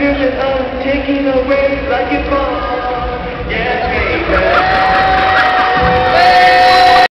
feel it all taking away